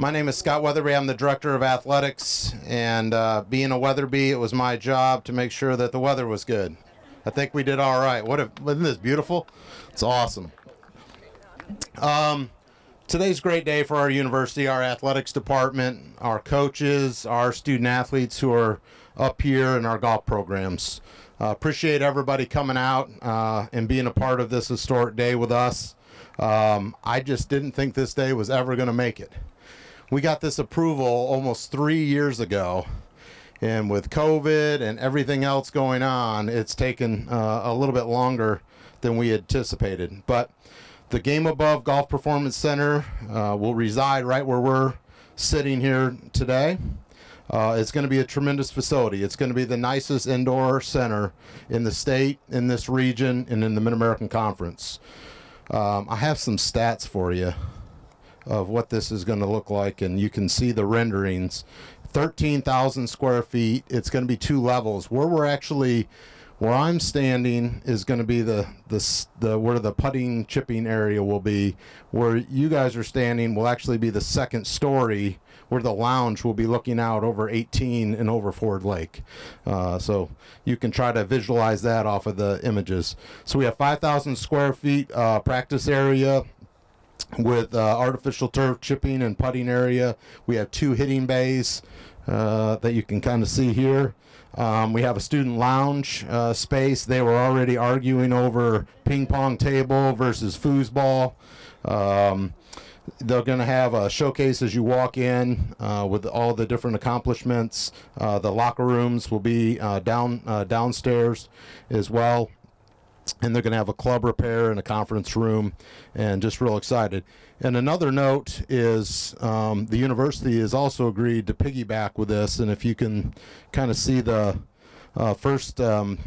My name is Scott Weatherby. I'm the director of athletics, and uh, being a Weatherby, it was my job to make sure that the weather was good. I think we did all right. What a, isn't this beautiful? It's awesome. Um, today's great day for our university, our athletics department, our coaches, our student athletes who are up here in our golf programs. Uh, appreciate everybody coming out uh, and being a part of this historic day with us. Um, I just didn't think this day was ever going to make it. We got this approval almost three years ago, and with COVID and everything else going on, it's taken uh, a little bit longer than we anticipated. But the Game Above Golf Performance Center uh, will reside right where we're sitting here today. Uh, it's going to be a tremendous facility. It's going to be the nicest indoor center in the state, in this region, and in the Mid American Conference. Um, I have some stats for you of what this is going to look like, and you can see the renderings. 13,000 square feet. It's going to be two levels. Where we're actually where I'm standing is going to be the, the the where the putting chipping area will be. Where you guys are standing will actually be the second story, where the lounge will be looking out over 18 and over Ford Lake. Uh, so you can try to visualize that off of the images. So we have 5,000 square feet uh, practice area with uh, artificial turf chipping and putting area. We have two hitting bays uh, that you can kind of see here. Um, we have a student lounge uh, space. They were already arguing over ping pong table versus foosball. Um, they're going to have a showcase as you walk in uh, with all the different accomplishments. Uh, the locker rooms will be uh, down uh, downstairs as well and they're going to have a club repair and a conference room and just real excited. And another note is um, the university has also agreed to piggyback with this and if you can kind of see the uh, first um,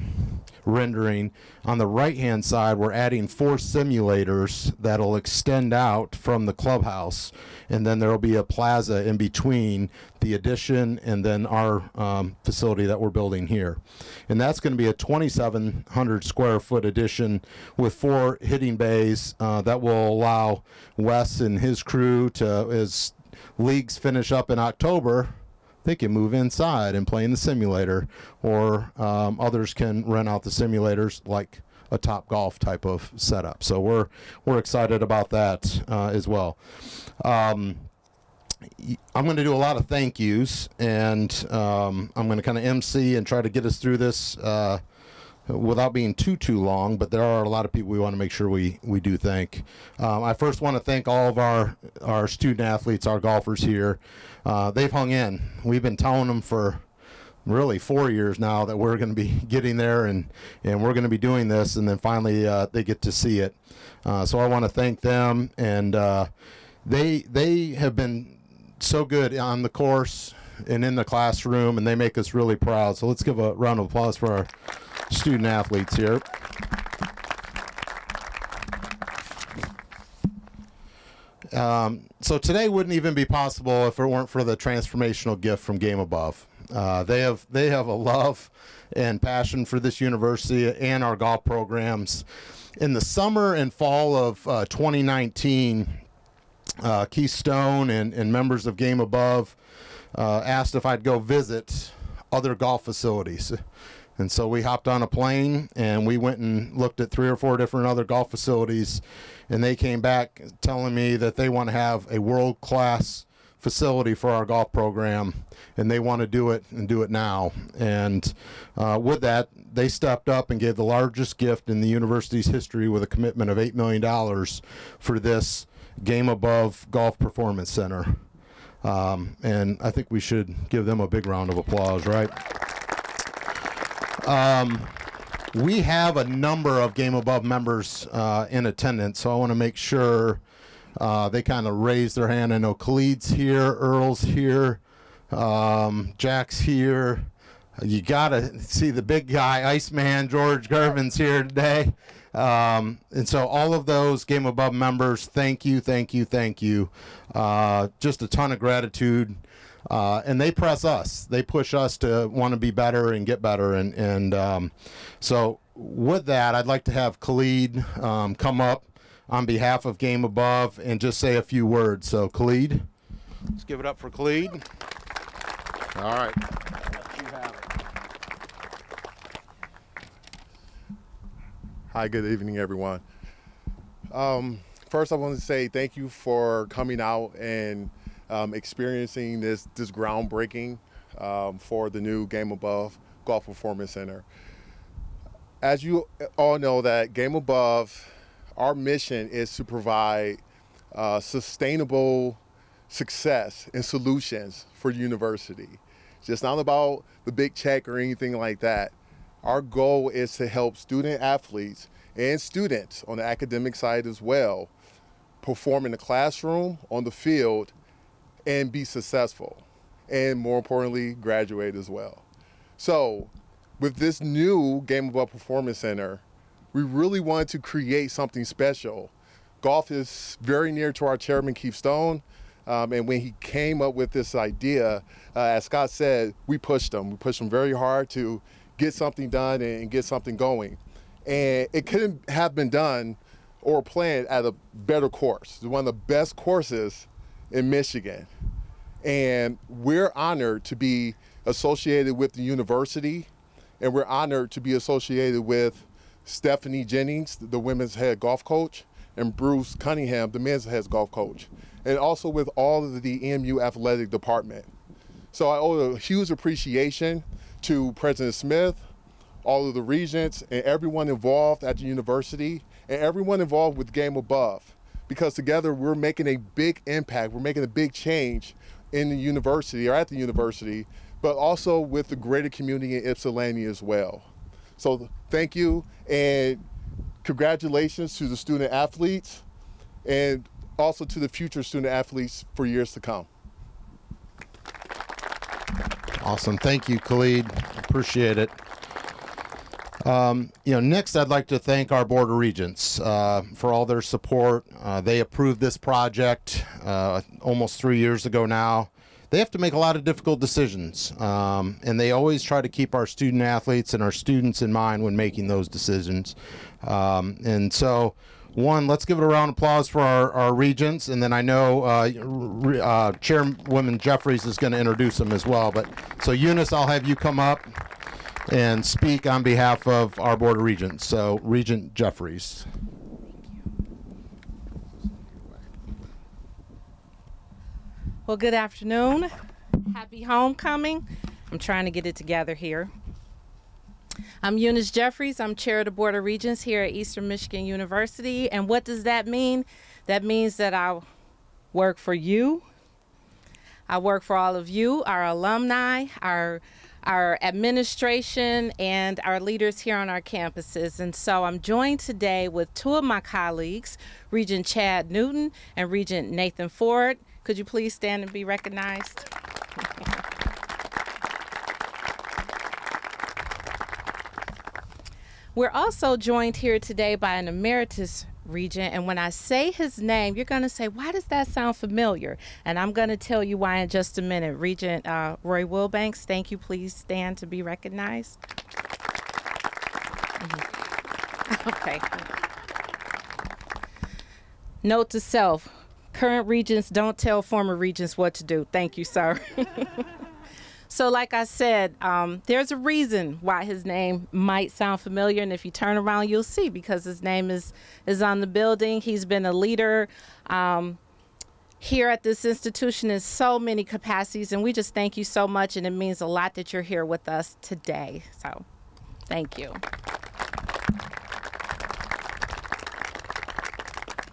rendering. On the right hand side we're adding four simulators that'll extend out from the clubhouse. And then there will be a plaza in between the addition and then our um, facility that we're building here. And that's going to be a 2700 square foot addition with four hitting bays uh, that will allow wes and his crew to as leagues finish up in october they can move inside and play in the simulator, or um, others can rent out the simulators like a Topgolf type of setup. So we're we're excited about that uh, as well. Um, I'm going to do a lot of thank yous, and um, I'm going to kind of MC and try to get us through this. Uh, without being too too long, but there are a lot of people we want to make sure we we do thank. Um, I first want to thank all of our our student athletes, our golfers here. Uh, they've hung in. We've been telling them for really four years now that we're going to be getting there and and we're going to be doing this, and then finally uh, they get to see it. Uh, so I want to thank them, and uh, they they have been so good on the course and in the classroom, and they make us really proud. So let's give a round of applause for our student athletes here. Um, so today wouldn't even be possible if it weren't for the transformational gift from Game Above. Uh, they have they have a love and passion for this university and our golf programs. In the summer and fall of uh, 2019, uh, Keith Stone and, and members of Game Above uh, asked if I'd go visit other golf facilities. And so we hopped on a plane and we went and looked at three or four different other golf facilities. And they came back telling me that they want to have a world class facility for our golf program and they want to do it and do it now. And uh, with that, they stepped up and gave the largest gift in the university's history with a commitment of $8 million for this Game Above Golf Performance Center. Um, and I think we should give them a big round of applause, right? Um, we have a number of Game Above members uh, in attendance, so I want to make sure uh, they kind of raise their hand. I know Khalid's here, Earl's here, um, Jack's here. You got to see the big guy, Iceman, George Garvin's here today. Um, and so all of those Game Above members, thank you, thank you, thank you. Uh, just a ton of gratitude. Uh, and they press us. They push us to want to be better and get better. And and um, so with that, I'd like to have Khalid um, come up on behalf of Game Above and just say a few words. So Khalid. Let's give it up for Khalid. All right. Hi, good evening, everyone. Um, first, I want to say thank you for coming out and um, experiencing this this groundbreaking um, for the new Game Above Golf Performance Center. As you all know, that Game Above, our mission is to provide uh, sustainable success and solutions for university. It's just not about the big check or anything like that. Our goal is to help student athletes and students on the academic side as well perform in the classroom, on the field, and be successful. And more importantly, graduate as well. So, with this new Game of Above Performance Center, we really wanted to create something special. Golf is very near to our chairman, Keith Stone. Um, and when he came up with this idea, uh, as Scott said, we pushed him. We pushed him very hard to get something done and get something going. And it couldn't have been done or planned at a better course. One of the best courses in Michigan. And we're honored to be associated with the university, and we're honored to be associated with Stephanie Jennings, the women's head golf coach, and Bruce Cunningham, the men's head golf coach, and also with all of the EMU athletic department. So I owe a huge appreciation to President Smith, all of the regents, and everyone involved at the university, and everyone involved with Game Above. Because together we're making a big impact, we're making a big change in the university or at the university, but also with the greater community in Ypsilanti as well. So thank you and congratulations to the student athletes and also to the future student athletes for years to come. Awesome. Thank you, Khalid. Appreciate it. Um, you know, next, I'd like to thank our Board of Regents uh, for all their support. Uh, they approved this project uh, almost three years ago now. They have to make a lot of difficult decisions, um, and they always try to keep our student athletes and our students in mind when making those decisions. Um, and so, one, let's give it a round of applause for our, our regents, and then I know uh, uh, Chairwoman Jeffries is going to introduce them as well. But so, Eunice, I'll have you come up and speak on behalf of our Board of Regents. So, Regent Jeffries. Well, good afternoon. Happy homecoming. I'm trying to get it together here. I'm Eunice Jeffries. I'm chair of the Board of Regents here at Eastern Michigan University. And what does that mean? That means that I work for you. I work for all of you, our alumni, our our administration, and our leaders here on our campuses. And so I'm joined today with two of my colleagues, Regent Chad Newton and Regent Nathan Ford. Could you please stand and be recognized? We're also joined here today by an emeritus regent. And when I say his name, you're going to say, why does that sound familiar? And I'm going to tell you why in just a minute. Regent uh, Roy Wilbanks, thank you. Please stand to be recognized. okay. Note to self current regents don't tell former regents what to do. Thank you, sir. So, like I said, um, there's a reason why his name might sound familiar, and if you turn around, you'll see because his name is is on the building. He's been a leader. Um, here at this institution in so many capacities, and we just thank you so much, and it means a lot that you're here with us today. So, thank you.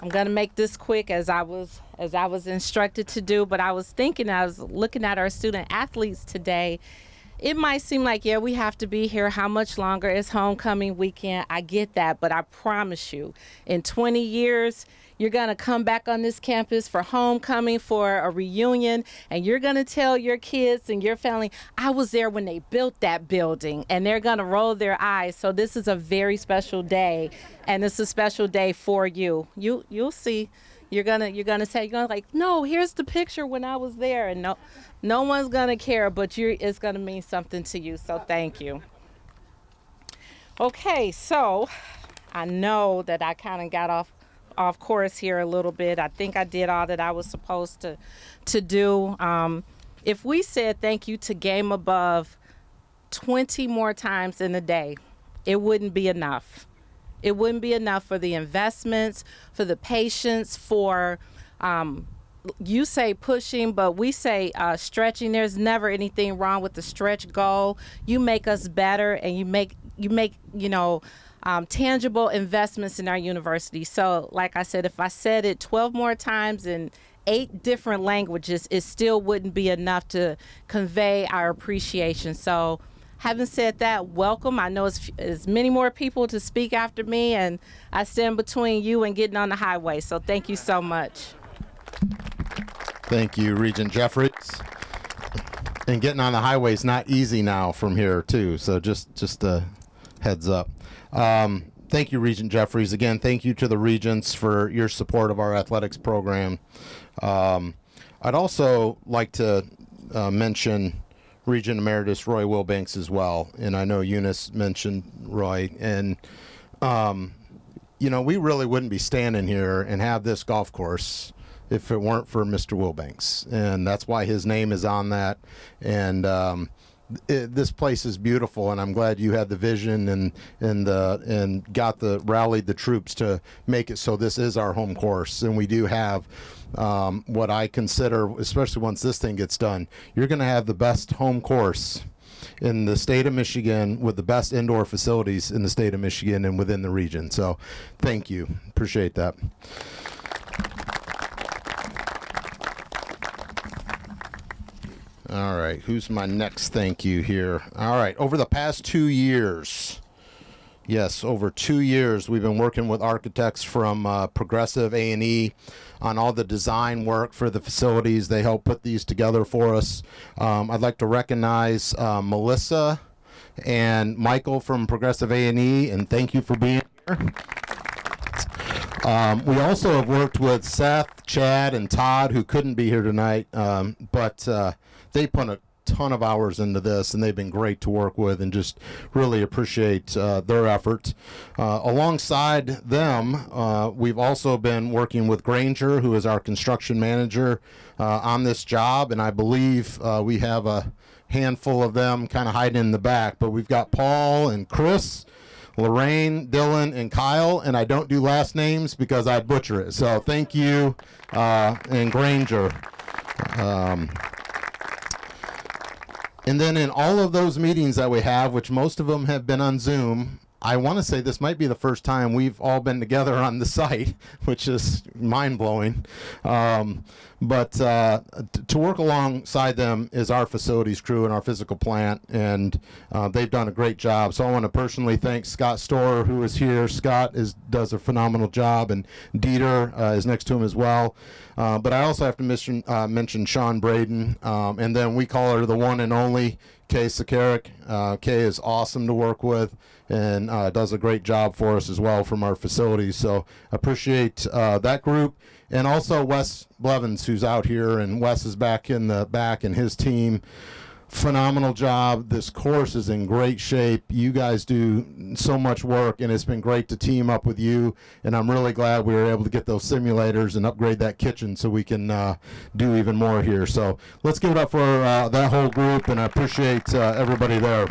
I'm gonna make this quick as I was as I was instructed to do, but I was thinking I was looking at our student athletes today. It might seem like yeah, we have to be here. How much longer? is homecoming weekend. I get that, but I promise you, in 20 years, you're going to come back on this campus for homecoming, for a reunion, and you're going to tell your kids and your family, I was there when they built that building, and they're going to roll their eyes. So this is a very special day, and it's a special day for you. You you'll see. You're gonna you're gonna say you're gonna like no. Here's the picture when I was there, and no, no one's gonna care, but you it's gonna mean something to you. So thank you. Okay, so I know that I kind of got off off course here a little bit. I think I did all that I was supposed to to do. Um, if we said thank you to Game Above 20 more times in a day, it wouldn't be enough. It wouldn't be enough for the investments, for the patience, for um, you say pushing, but we say uh, stretching. There's never anything wrong with the stretch goal. You make us better, and you make you make you know um, tangible investments in our university. So, like I said, if I said it 12 more times in eight different languages, it still wouldn't be enough to convey our appreciation. So. Having said that, welcome. I know it's, it's many more people to speak after me, and I stand between you and getting on the highway. So thank you so much. Thank you, Regent Jeffries. And getting on the highway is not easy now from here too. So just just a heads up. Um, thank you, Regent Jeffries. Again, thank you to the regents for your support of our athletics program. Um, I'd also like to uh, mention Regent Emeritus Roy Wilbanks as well. And I know Eunice mentioned Roy. And, um, you know, we really wouldn't be standing here and have this golf course if it weren't for Mr. Wilbanks. And that's why his name is on that. And, um, it, this place is beautiful, and I'm glad you had the vision and and the and got the rallied the troops to make it so this is our home course, and we do have um, what I consider, especially once this thing gets done, you're going to have the best home course in the state of Michigan with the best indoor facilities in the state of Michigan and within the region. So, thank you, appreciate that. All right, who's my next thank you here? All right, over the past two years, yes, over two years, we've been working with architects from uh, Progressive A and E on all the design work for the facilities. They help put these together for us. Um, I'd like to recognize uh, Melissa and Michael from Progressive A and E, and thank you for being here. Um, we also have worked with Seth, Chad, and Todd, who couldn't be here tonight, um, but uh, they put a ton of hours into this, and they've been great to work with, and just really appreciate uh, their efforts. Uh, alongside them, uh, we've also been working with Granger, who is our construction manager, uh, on this job, and I believe uh, we have a handful of them kind of hiding in the back, but we've got Paul and Chris. Lorraine, Dylan, and Kyle, and I don't do last names because I butcher it. So thank you, uh, and Granger. Um, and then in all of those meetings that we have, which most of them have been on Zoom, I want to say this might be the first time we've all been together on the site, which is mind blowing. Um, but uh, to work alongside them is our facilities crew and our physical plant, and uh, they've done a great job. So I want to personally thank Scott Storer, who is here. Scott is does a phenomenal job, and Dieter uh, is next to him as well. Uh, but I also have to mention, uh, mention Sean Braden, um, and then we call her the one and only Kay Sakarik. Uh, Kay is awesome to work with and uh, does a great job for us as well from our facilities. So appreciate uh, that group. And also Wes Blevins, who's out here, and Wes is back in the back, and his team phenomenal job. This course is in great shape. You guys do so much work, and it's been great to team up with you. And I'm really glad we were able to get those simulators and upgrade that kitchen so we can uh, do even more here. So let's give it up for uh, that whole group, and I appreciate uh, everybody there.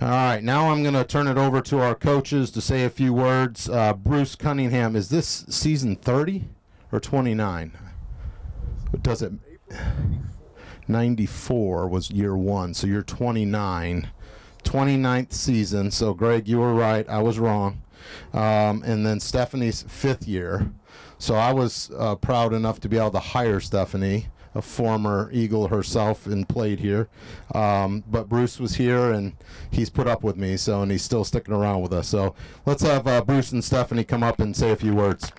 All right, now I'm going to turn it over to our coaches to say a few words. Uh, Bruce Cunningham, is this season 30 or 29? Does it? 94 was year one, so you're 29. 29th season, so Greg, you were right. I was wrong. Um, and then Stephanie's fifth year. So I was uh, proud enough to be able to hire Stephanie a former Eagle herself and played here. Um, but Bruce was here and he's put up with me, so and he's still sticking around with us. So let's have uh, Bruce and Stephanie come up and say a few words.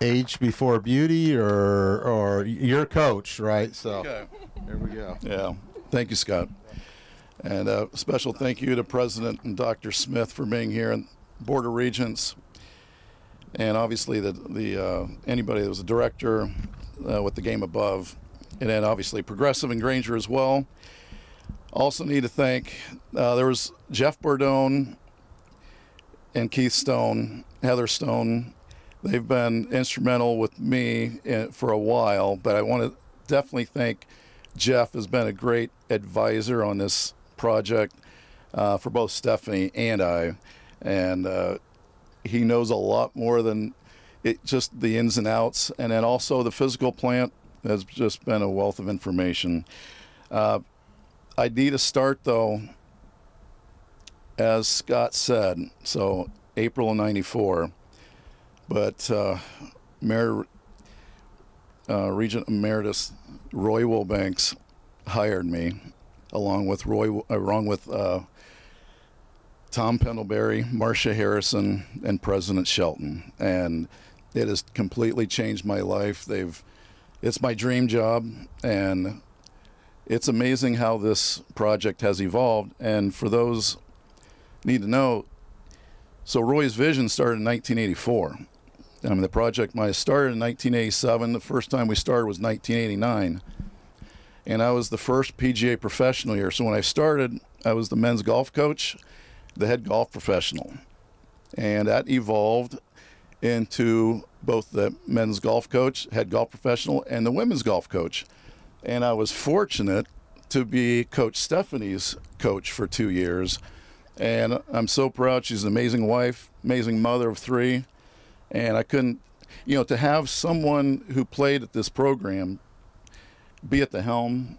Age before beauty, or or your coach, right? So Okay. there we go. Yeah. Thank you, Scott. And a special thank you to President and Dr. Smith for being here and Board of Regents. And obviously the, the uh, anybody that was a director uh, with the game above. And then obviously Progressive and Granger as well. Also need to thank uh, there was Jeff Bordone and Keith Stone, Heather Stone. They've been instrumental with me in, for a while, but I want to definitely thank Jeff has been a great advisor on this project uh, for both Stephanie and I, and uh, he knows a lot more than it just the ins and outs, and then also the physical plant has just been a wealth of information. Uh, I need to start though, as Scott said, so April of '94, but uh, Mayor uh, Regent Emeritus Roy Wilbanks hired me, along with Roy, along with uh, Tom Pendlebury, Marcia Harrison, and President Shelton, and it has completely changed my life. They've, it's my dream job, and it's amazing how this project has evolved. And for those need to know, so Roy's vision started in 1984. I mean, the project have started in 1987. The first time we started was 1989. And I was the first PGA professional here. So when I started, I was the men's golf coach, the head golf professional. And that evolved into both the men's golf coach, head golf professional, and the women's golf coach. And I was fortunate to be Coach Stephanie's coach for two years. And I'm so proud. She's an amazing wife, amazing mother of three. And I couldn't, you know, to have someone who played at this program be at the helm,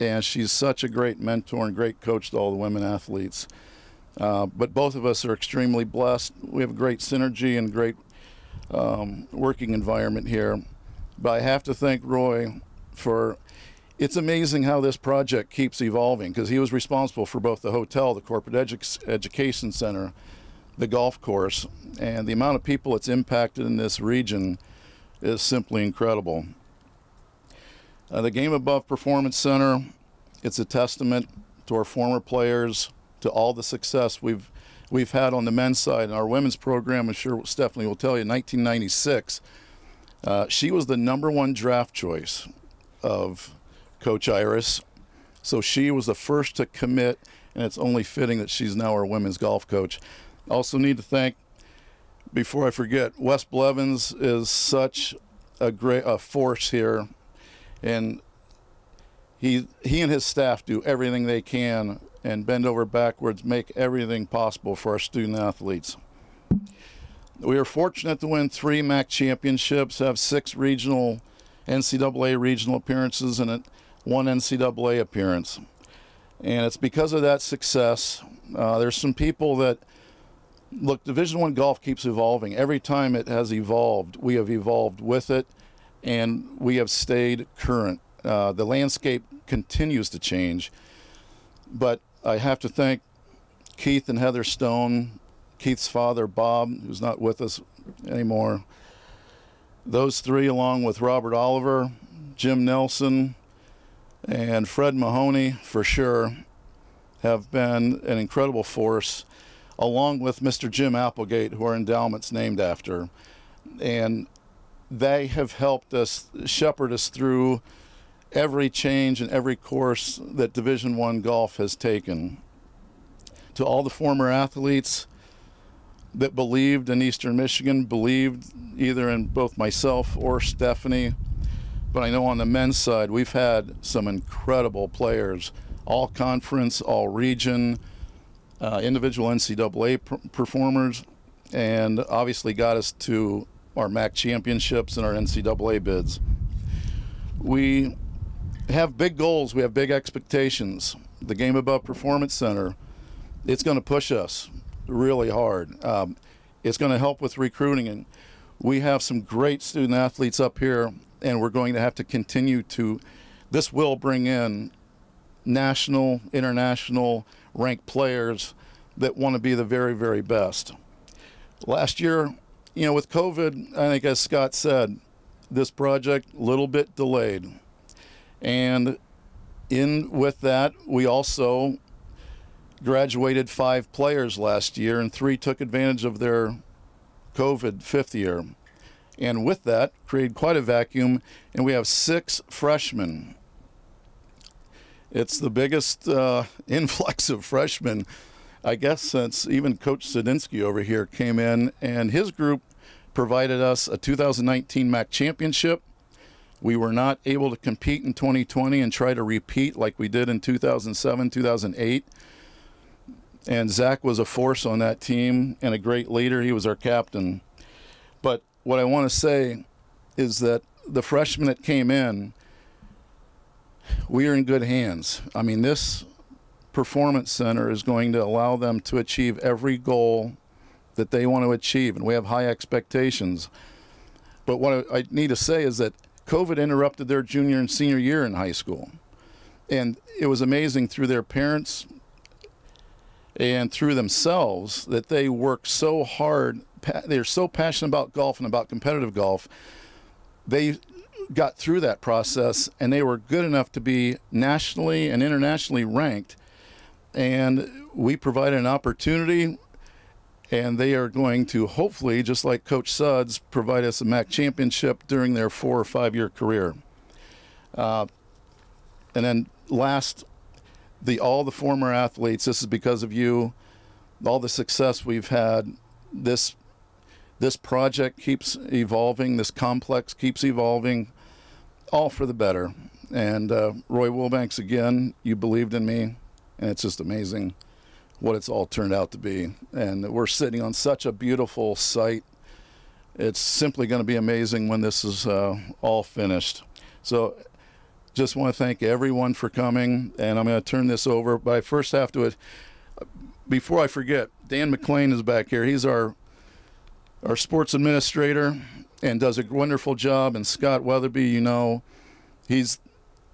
and she's such a great mentor and great coach to all the women athletes. Uh, but both of us are extremely blessed. We have a great synergy and great um, working environment here. But I have to thank Roy for. It's amazing how this project keeps evolving because he was responsible for both the hotel, the corporate edu- education center, the golf course, and the amount of people it's impacted in this region is simply incredible. Uh, the Game Above Performance Center, it's a testament to our former players, to all the success we've we've had on the men's side. And our women's program, I'm sure Stephanie will tell you, 1996, uh, she was the number one draft choice of Coach Iris. So she was the first to commit, and it's only fitting that she's now our women's golf coach. Also, need to thank, before I forget, Wes Blevins is such a great a force here, and he he and his staff do everything they can and bend over backwards, make everything possible for our student athletes. We are fortunate to win three MAC championships, have six regional NCAA regional appearances, and one NCAA appearance. And it's because of that success. Uh, there's some people that look. Division One golf keeps evolving. Every time it has evolved, we have evolved with it, and we have stayed current. Uh, the landscape continues to change, but I have to thank Keith and Heather Stone, Keith's father, Bob, who's not with us anymore. Those three, along with Robert Oliver, Jim Nelson, and Fred Mahoney, for sure, have been an incredible force, along with Mr. Jim Applegate, who our endowment's named after. And they have helped us shepherd us through every change and every course that Division One golf has taken. To all the former athletes that believed in Eastern Michigan, believed either in both myself or Stephanie, but I know on the men's side we've had some incredible players, all conference, all region, uh, individual NCAA performers, and obviously got us to our MAC championships and our NCAA bids. We have big goals. We have big expectations. The Game Above Performance Center, it's going to push us really hard. Um, it's going to help with recruiting, and we have some great student athletes up here, and we're going to have to continue to. This will bring in national, international ranked players that want to be the very, very best. Last year, you know, with COVID, I think as Scott said, this project a little bit delayed. And in with that, we also graduated five players last year, and three took advantage of their COVID fifth year. And with that, created quite a vacuum, and we have six freshmen. It's the biggest uh, influx of freshmen, I guess, since even Coach Sadinsky over here came in, and his group provided us a 2019 MAC championship. We were not able to compete in 2020 and try to repeat like we did in 2007, 2008. And Zach was a force on that team and a great leader. He was our captain. But what I want to say is that the freshmen that came in, we are in good hands. I mean, this performance center is going to allow them to achieve every goal that they want to achieve, and we have high expectations. But what I need to say is that COVID interrupted their junior and senior year in high school. And it was amazing through their parents and through themselves that they worked so hard. They're so passionate about golf and about competitive golf. They got through that process and they were good enough to be nationally and internationally ranked. And we provided an opportunity and they are going to hopefully, just like Coach Suds, provide us a MAC championship during their four or five year career. Uh, and then last, the all the former athletes. This is because of you. All the success we've had. This this project keeps evolving. This complex keeps evolving, all for the better. And uh, Roy Wilbanks, again, you believed in me, and it's just amazing what it's all turned out to be. And we're sitting on such a beautiful site. It's simply going to be amazing when this is uh, all finished. So just want to thank everyone for coming, and I'm going to turn this over. But I first have to, before I forget, Dan McLean is back here. He's our our sports administrator and does a wonderful job. And Scott Weatherby, you know, he's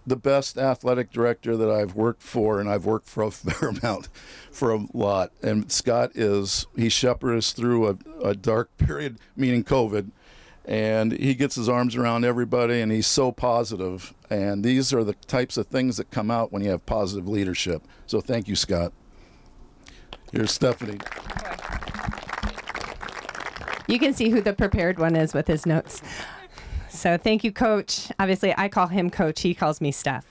the best athletic director that I've worked for, and I've worked for a fair amount, for a lot. And Scott is he shepherded us through a, a dark period, meaning COVID, and he gets his arms around everybody, and he's so positive. And these are the types of things that come out when you have positive leadership. So thank you, Scott. Here's Stephanie. You can see who the prepared one is with his notes. So thank you, Coach. Obviously, I call him Coach. He calls me Steph.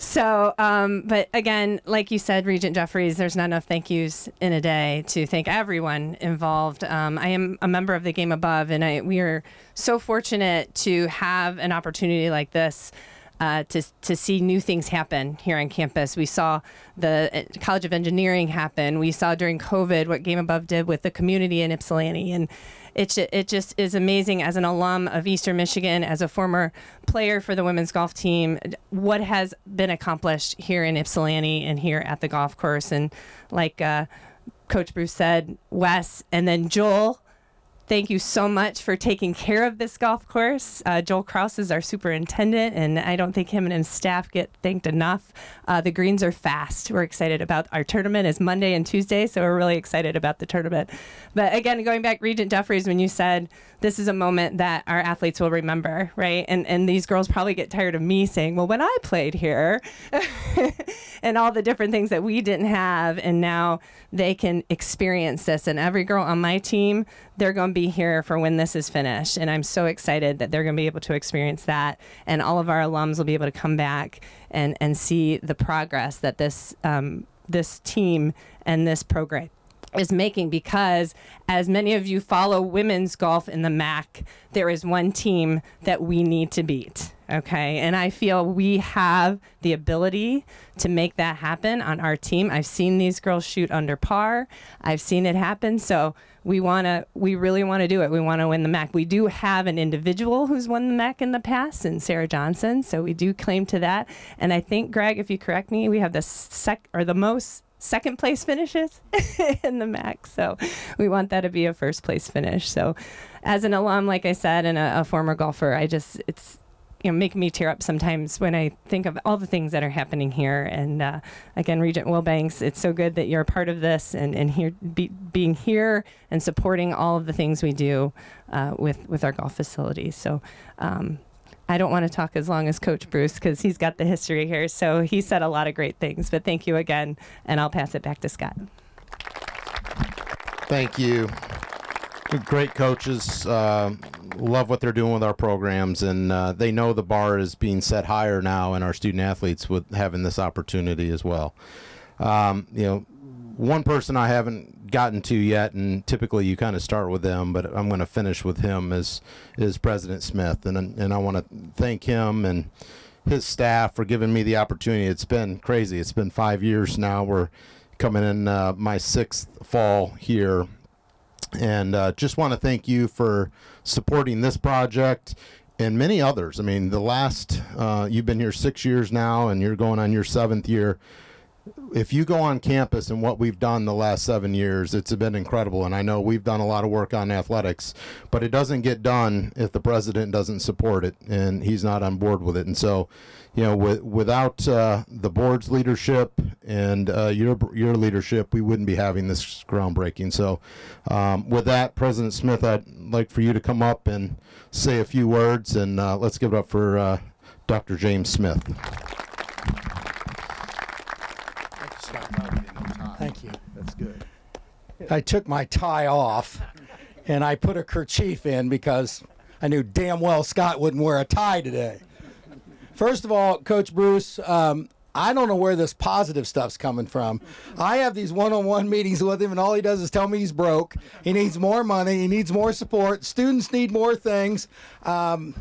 So, um, but again, like you said, Regent Jeffries, there's not enough thank yous in a day to thank everyone involved. Um, I am a member of the Game Above, and I, we are so fortunate to have an opportunity like this. Uh, to, to see new things happen here on campus. We saw the uh, College of Engineering happen. We saw during COVID what Game Above did with the community in Ypsilanti. And it, it just is amazing as an alum of Eastern Michigan, as a former player for the women's golf team, what has been accomplished here in Ypsilanti and here at the golf course. And like uh, Coach Bruce said, Wes, and then Joel thank you so much for taking care of this golf course. Uh, Joel Kraus is our superintendent, and I don't think him and his staff get thanked enough. Uh, the greens are fast. We're excited about our tournament is Monday and Tuesday, so we're really excited about the tournament. But again, going back, Regent Jeffries, when you said this is a moment that our athletes will remember, right? And and these girls probably get tired of me saying, well, when I played here, and all the different things that we didn't have, and now they can experience this. And every girl on my team, they're going to be here for when this is finished. And I'm so excited that they're going to be able to experience that. And all of our alums will be able to come back and, and see the progress that this, um, this team and this program is making because as many of you follow women's golf in the MAC, there is one team that we need to beat. Okay. And I feel we have the ability to make that happen on our team. I've seen these girls shoot under par. I've seen it happen. So we want to, we really want to do it. We want to win the MAC. We do have an individual who's won the MAC in the past, and Sarah Johnson. So we do claim to that. And I think, Greg, if you correct me, we have the sec or the most second place finishes in the MAC. So we want that to be a first place finish. So as an alum, like I said, and a, a former golfer, I just, it's, you know, make me tear up sometimes when I think of all the things that are happening here. And uh, again, Regent Wilbanks, it's so good that you're a part of this and, and here be, being here and supporting all of the things we do uh, with with our golf facilities. So. Um, I don't want to talk as long as Coach Bruce because he's got the history here. So he said a lot of great things. But thank you again, and I'll pass it back to Scott. Thank you. great coaches. Uh, love what they're doing with our programs, and uh, they know the bar is being set higher now, and our student athletes with having this opportunity as well. Um, you know, one person I haven't gotten to yet, and typically you kind of start with them, but I'm going to finish with him is is President Smith, and and I want to thank him and his staff for giving me the opportunity. It's been crazy. It's been five years now. We're coming in uh, my sixth fall here and uh, just want to thank you for supporting this project and many others. I mean, the last, uh, you've been here six years now, and you're going on your seventh year. If you go on campus and what we've done the last seven years, it's been incredible. And I know we've done a lot of work on athletics, but it doesn't get done if the president doesn't support it and he's not on board with it. And so, you know, with, without uh, the board's leadership and uh, your your leadership, we wouldn't be having this groundbreaking. So, um, with that, President Smith, I'd like for you to come up and say a few words, and uh, let's give it up for uh, Dr. James Smith. Thank you. That's good. I took my tie off and I put a kerchief in because I knew damn well Scott wouldn't wear a tie today. First of all, Coach Bruce, um, I don't know where this positive stuff's coming from. I have these one on one meetings with him, and all he does is tell me he's broke. He needs more money. He needs more support. Students need more things. Um,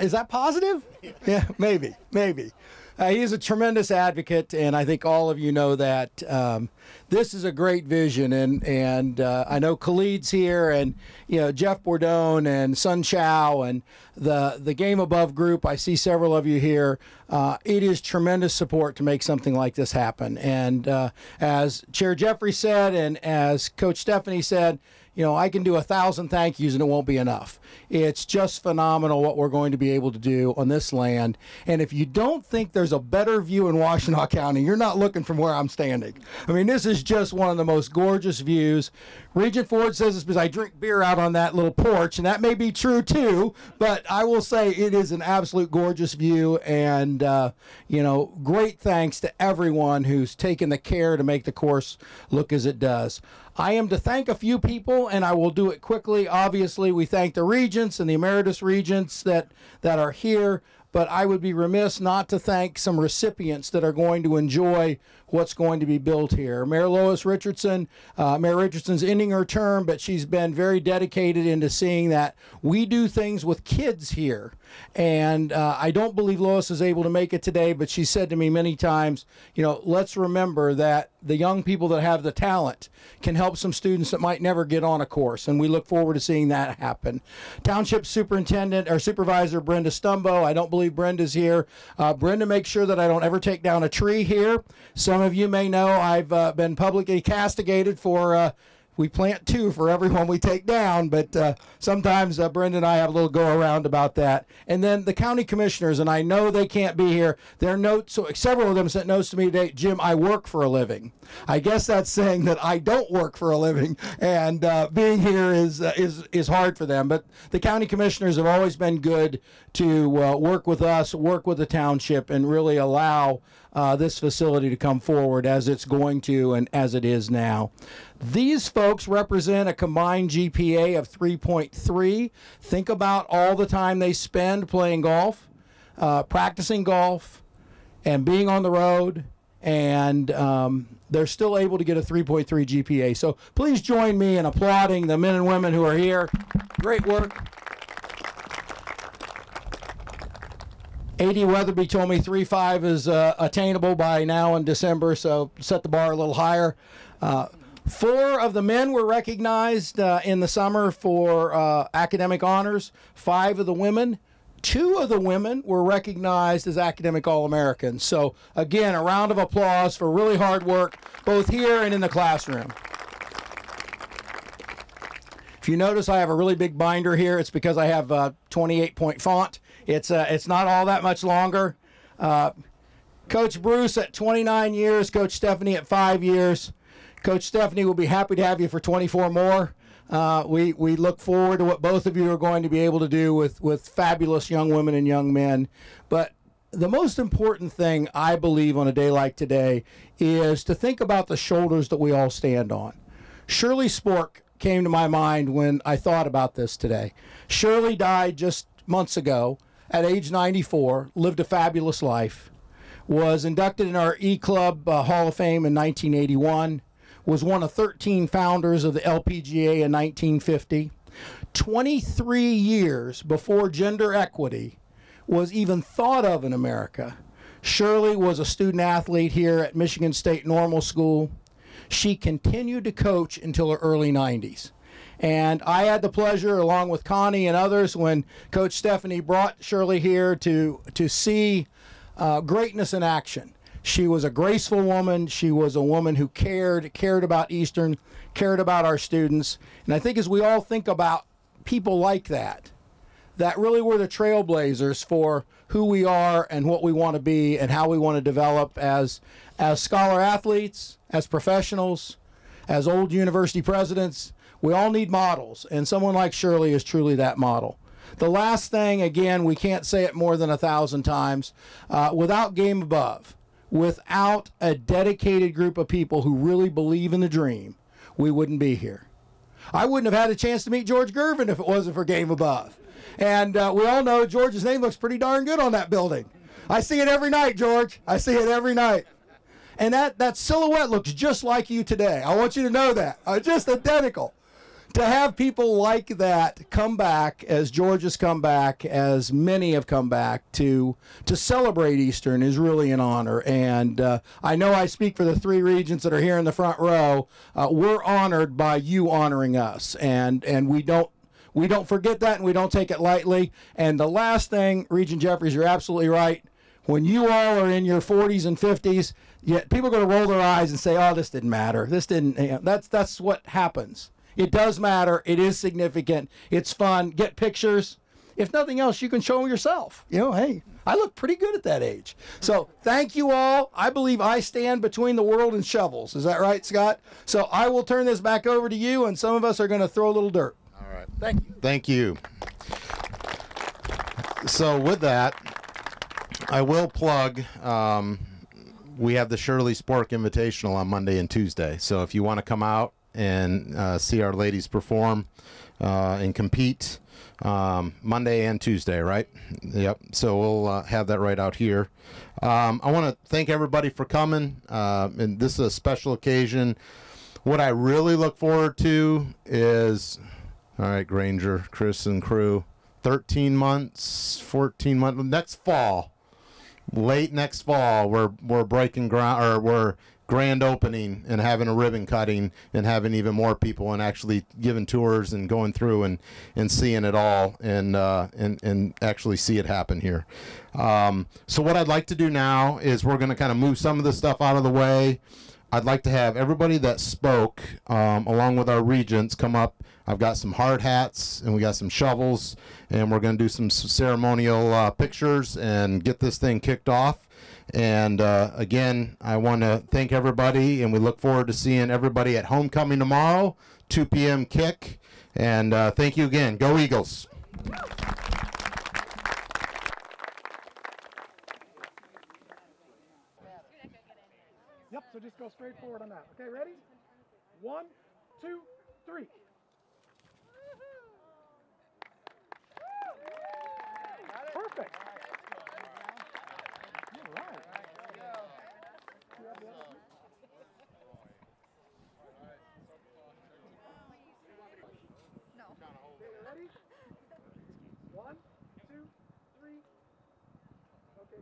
is that positive? Yeah, maybe, maybe. Uh, he is a tremendous advocate, and I think all of you know that. Um, this is a great vision, and and uh, I know Khalid's here, and you know Jeff Bourdon and Sun Chow and the the Game Above group. I see several of you here. Uh, it is tremendous support to make something like this happen, and uh, as Chair Jeffrey said, and as Coach Stephanie said you know, I can do a thousand thank yous and it won't be enough. It's just phenomenal what we're going to be able to do on this land. And if you don't think there's a better view in Washtenaw County, you're not looking from where I'm standing. I mean, this is just one of the most gorgeous views. Regent Ford says it's because I drink beer out on that little porch, and that may be true too, but I will say it is an absolute gorgeous view. And, uh, you know, great thanks to everyone who's taken the care to make the course look as it does. I am to thank a few people, and I will do it quickly. Obviously, we thank the regents and the emeritus regents that, that are here, but I would be remiss not to thank some recipients that are going to enjoy what's going to be built here. Mayor Lois Richardson, uh, Mayor Richardson's ending her term, but she's been very dedicated into seeing that we do things with kids here. And uh, I don't believe Lois is able to make it today, but she said to me many times, you know, let's remember that the young people that have the talent can help some students that might never get on a course. And we look forward to seeing that happen. Township Superintendent or Supervisor Brenda Stumbo, I don't believe Brenda's here. Uh, Brenda makes sure that I don't ever take down a tree here. Some of you may know I've uh, been publicly castigated for uh, we plant two for everyone we take down, but uh, sometimes uh, Brenda and I have a little go around about that. And then the county commissioners, and I know they can't be here. Their notes, so several of them sent notes to me today. Jim, I work for a living. I guess that's saying that I don't work for a living, and uh, being here is uh, is is hard for them. But the county commissioners have always been good to uh, work with us, work with the township, and really allow uh, this facility to come forward as it's going to and as it is now. These folks represent a combined GPA of 3.3. Think about all the time they spend playing golf, uh, practicing golf, and being on the road, and um, they're still able to get a 3.3 GPA. So please join me in applauding the men and women who are here. Great work. AD Weatherby told me 3.5 is uh, attainable by now in December, so set the bar a little higher. Uh, four of the men were recognized uh, in the summer for uh, academic honors, five of the women. Two of the women were recognized as academic All Americans. So, again, a round of applause for really hard work, both here and in the classroom. If you notice, I have a really big binder here. It's because I have uh, 28 point font. It's uh, it's not all that much longer. Uh, Coach Bruce at 29 years, Coach Stephanie at five years. Coach Stephanie will be happy to have you for 24 more. Uh, we we look forward to what both of you are going to be able to do with with fabulous young women and young men. But the most important thing I believe on a day like today is to think about the shoulders that we all stand on. Shirley Spork came to my mind when I thought about this today. Shirley died just months ago at age 94, lived a fabulous life, was inducted in our E Club uh, Hall of Fame in 1981, was one of 13 founders of the LPGA in 1950. 23 years before gender equity was even thought of in America, Shirley was a student athlete here at Michigan State Normal School. She continued to coach until her early 90s. And I had the pleasure, along with Connie and others, when Coach Stephanie brought Shirley here to, to see uh, greatness in action. She was a graceful woman. She was a woman who cared, cared about Eastern, cared about our students. And I think as we all think about people like that, that really were the trailblazers for who we are and what we want to be and how we want to develop as as scholar athletes, as professionals, as old university presidents. We all need models, and someone like Shirley is truly that model. The last thing, again, we can't say it more than a thousand times. Uh, without GameAbove, without a dedicated group of people who really believe in the dream, we wouldn't be here. I wouldn't have had a chance to meet George Gervin if it wasn't for GameAbove. And uh, we all know George's name looks pretty darn good on that building. I see it every night, George. I see it every night. And that, that silhouette looks just like you today. I want you to know that. Uh, just identical. To have people like that come back as George has come back, as many have come back to to celebrate Eastern is really an honor. And uh, I know I speak for the three regents that are here in the front row. Uh, we're honored by you honoring us, and and we don't we don't forget that and we don't take it lightly. And the last thing, Regent Jeffries, you're absolutely right. When you all are in your 40s and 50s, yet people are going to roll their eyes and say, "Oh, this didn't matter. This didn't." You know, that's that's what happens. It does matter. It is significant. It's fun. Get pictures. If nothing else, you can show them yourself. You know, hey, I look pretty good at that age. So thank you all. I believe I stand between the world and shovels. Is that right, Scott? So I will turn this back over to you, and some of us are going to throw a little dirt. All right. Thank you. Thank you. So with that, I will plug. Um, we have the Shirley Spork Invitational on Monday and Tuesday. So if you want to come out and uh, see our ladies perform uh, and compete, um, Monday and Tuesday, right? Yep. So we'll uh, have that right out here. Um, I want to thank everybody for coming. Uh, and this is a special occasion. What I really look forward to is, all right, Granger, Chris, and crew, 13 months, 14 months, next fall, late next fall, we're, we're breaking ground, or we're grand opening and having a ribbon cutting and having even more people and actually giving tours and going through and, and seeing it all and, uh, and, and actually see it happen here. Um, so what I'd like to do now is we're going to kind of move some of this stuff out of the way. I'd like to have everybody that spoke, um, along with our regents, come up. I've got some hard hats and we got some shovels, and we're going to do some ceremonial uh, pictures and get this thing kicked off. And uh, again, I want to thank everybody, and we look forward to seeing everybody at homecoming tomorrow, 2 p.m. kick. And uh, thank you again. Go Eagles! Yep, so just go straight forward on that. Okay, ready? One, two, three. Perfect. All right. Ready? One, two, three. Okay,